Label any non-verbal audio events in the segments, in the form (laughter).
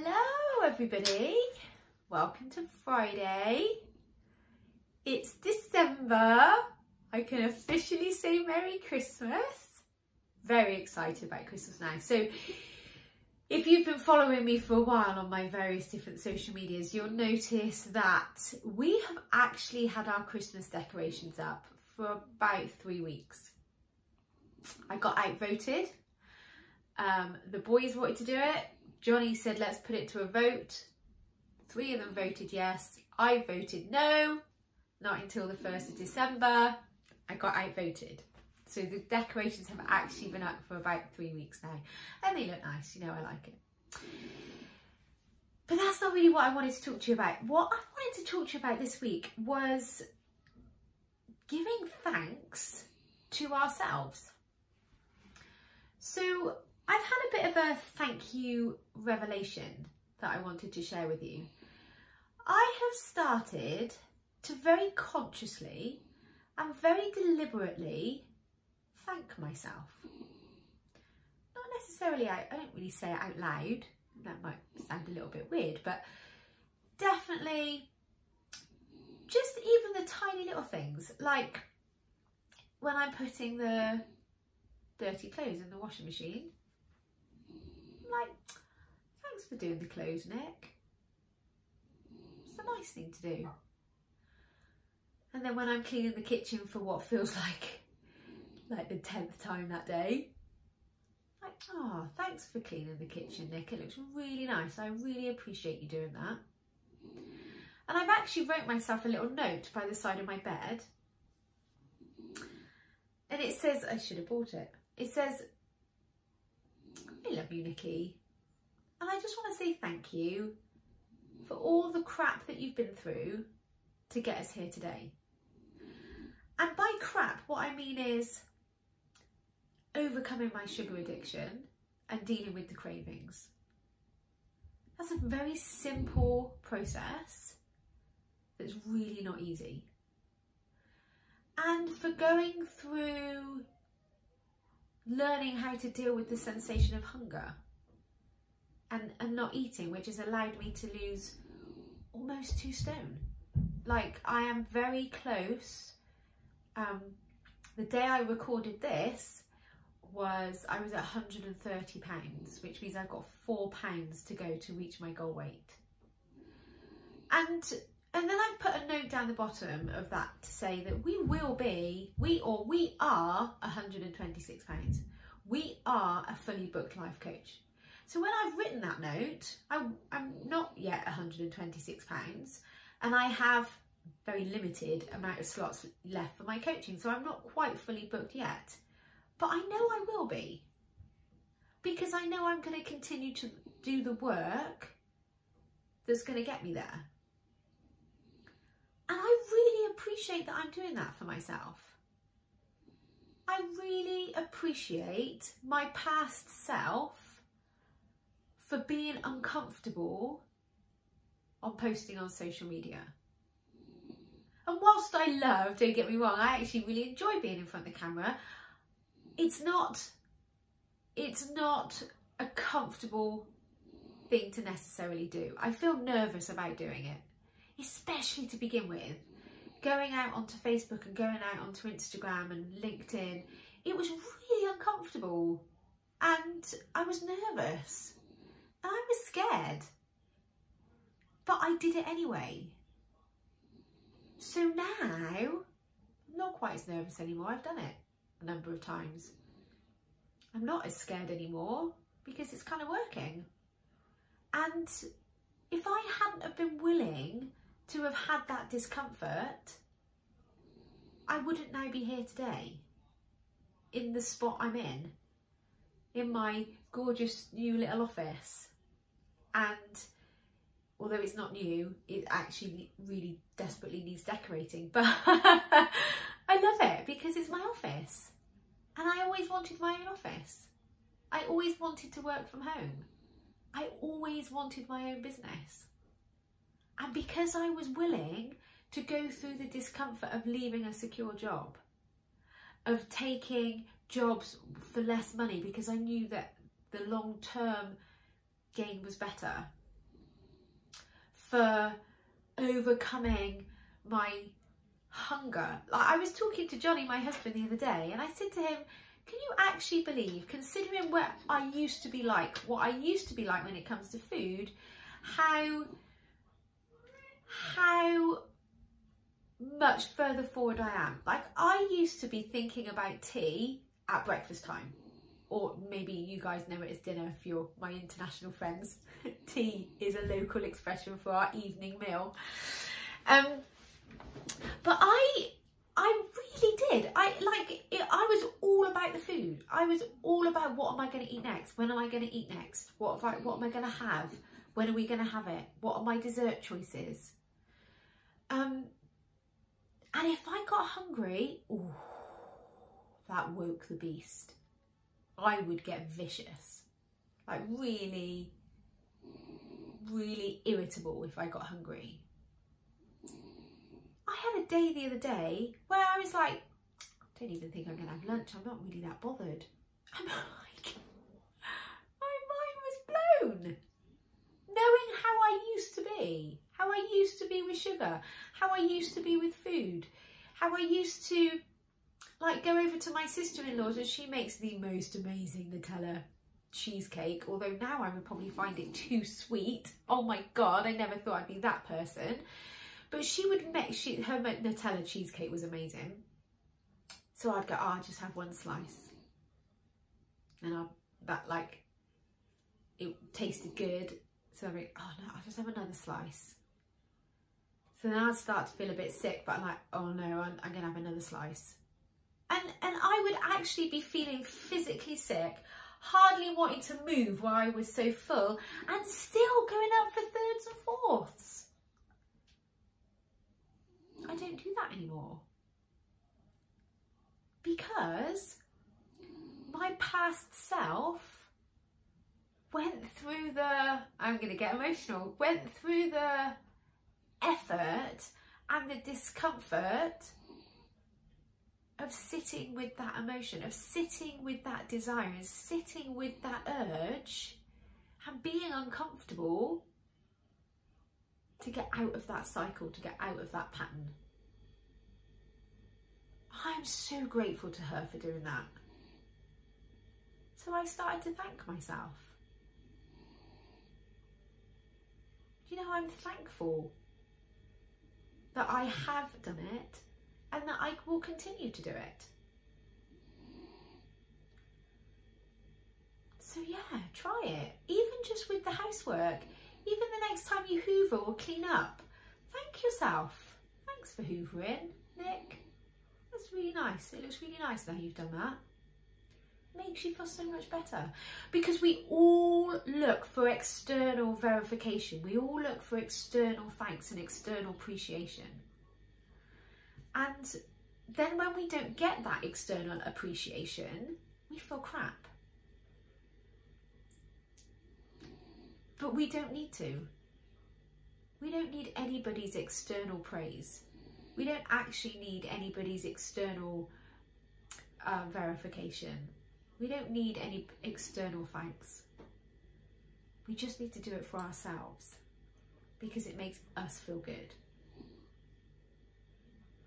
Hello, everybody. Welcome to Friday. It's December. I can officially say Merry Christmas. Very excited about Christmas now. So, if you've been following me for a while on my various different social medias, you'll notice that we have actually had our Christmas decorations up for about three weeks. I got outvoted. Um, the boys wanted to do it. Johnny said, let's put it to a vote. Three of them voted yes. I voted no, not until the 1st of December. I got outvoted. So the decorations have actually been up for about three weeks now. And they look nice, you know, I like it. But that's not really what I wanted to talk to you about. What I wanted to talk to you about this week was giving thanks to ourselves. So I've had a bit of a thank you revelation that I wanted to share with you. I have started to very consciously and very deliberately thank myself. Not necessarily, I, don't really say it out loud, that might sound a little bit weird, but definitely just even the tiny little things, like when I'm putting the dirty clothes in the washing machine, like, thanks for doing the clothes, Nick. It's a nice thing to do. And then when I'm cleaning the kitchen for what feels (laughs) like like the 10th time that day, like, oh, thanks for cleaning the kitchen, Nick. It looks really nice. I really appreciate you doing that. And I've actually wrote myself a little note by the side of my bed. And it says, I should have bought it. It says, I love you, Nicky. And I just want to say thank you for all the crap that you've been through to get us here today. And by crap, what I mean is overcoming my sugar addiction and dealing with the cravings. That's a very simple process that's really not easy. And for going through learning how to deal with the sensation of hunger and, and not eating, which has allowed me to lose almost two stone. Like I am very close. Um, the day I recorded this was, I was at 130 pounds, which means I've got four pounds to go to reach my goal weight. And and then I've put a note down the bottom of that to say that we will be, we are 126 pounds. We are a fully booked life coach. So when I've written that note, I, I'm not yet 126 pounds and I have very limited amount of slots left for my coaching. So I'm not quite fully booked yet, but I know I will be because I know I'm going to continue to do the work that's going to get me there. And I really appreciate that I'm doing that for myself. I really appreciate my past self for being uncomfortable on posting on social media. And whilst I love, don't get me wrong, I actually really enjoy being in front of the camera, it's not, it's not a comfortable thing to necessarily do. I feel nervous about doing it especially to begin with, going out onto Facebook and going out onto Instagram and LinkedIn, it was really uncomfortable and I was nervous and I was scared. But I did it anyway. So now, I'm not quite as nervous anymore. I've done it a number of times. I'm not as scared anymore because it's kind of working. And if I hadn't have been willing to have had that discomfort, I wouldn't now be here today in the spot I'm in, in my gorgeous new little office. And although it's not new, it actually really desperately needs decorating, (laughs) but I love it because it's my office. And I always wanted my own office. I always wanted to work from home. I always wanted my own business. And because I was willing to go through the discomfort of leaving a secure job, of taking jobs for less money because I knew that the long term gain was better for overcoming my hunger. Like I was talking to Johnny, my husband, the other day, and I said to him, can you actually believe, considering what I used to be like, what I used to be like when it comes to food, how how much further forward I am. Like I used to be thinking about tea at breakfast time. Or maybe you guys know it as dinner if you're my international friends. (laughs) tea is a local expression for our evening meal. Um, but I I really did. I like it, I was all about the food. I was all about what am I going to eat next? When am I going to eat next? What I, what am I going to have? When are we going to have it? What are my dessert choices? Um, and if I got hungry, ooh, that woke the beast. I would get vicious, like really, really irritable if I got hungry. I had a day the other day where I was like, I don't even think I'm to have lunch. I'm not really that bothered. I'm (laughs) like, my mind was blown. Knowing how I used to be, how I used to be with sugar, how I used to be with food, how I used to like go over to my sister-in-law's and she makes the most amazing Nutella cheesecake. Although now I would probably find it too sweet. Oh my god I never thought I'd be that person. But she would make she her Nutella cheesecake was amazing. So I'd go oh, I'll just have one slice. And I that like it tasted good. So I'd be oh no I'll just have another slice so then I'd start to feel a bit sick but I'm like oh no I'm, I'm gonna have another slice and and I would actually be feeling physically sick hardly wanting to move while I was so full and still going up for thirds and fourths. I don't do that anymore. Because my past self went through the, I'm going to get emotional, went through the effort and the discomfort of sitting with that emotion, of sitting with that desire, and sitting with that urge and being uncomfortable to get out of that cycle, to get out of that pattern. I'm so grateful to her for doing that. So I started to thank myself. You know, I'm thankful that I have done it and that I will continue to do it. So yeah, try it. Even just with the housework, even the next time you hoover or clean up, thank yourself. Thanks for hoovering, Nick. That's really nice. It looks really nice now you've done that. Makes you feel so much better. Because we all look for external verification. We all look for external thanks and external appreciation. And then when we don't get that external appreciation, we feel crap. But we don't need to. We don't need anybody's external praise. We don't actually need anybody's external uh, verification. We don't need any external thanks. We just need to do it for ourselves because it makes us feel good.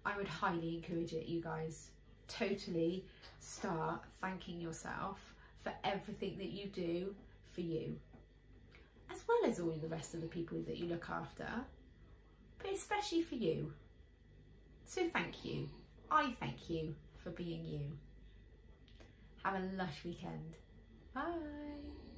I would highly encourage it, you guys. Totally start thanking yourself for everything that you do for you, as well as all the rest of the people that you look after, but especially for you. So thank you. I thank you for being you. Have a lush weekend. Bye.